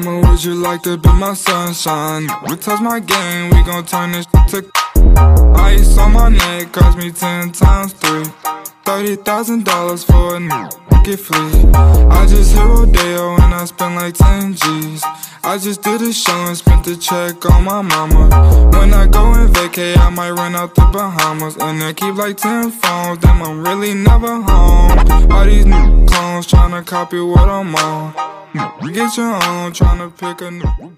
mama, would you like to be my sunshine? We touch my game, we gon' turn this to Ice on my neck, cost me ten times three. Thirty thousand dollars for a new get free I just hit Rodeo and I spent like 10 G's. I just did a show and spent the check on my mama. When I go and vacay, I might run out the Bahamas. And I keep like 10 phones, damn I'm really never home. All these new clones tryna copy what I'm on Get your own, tryna pick a new bone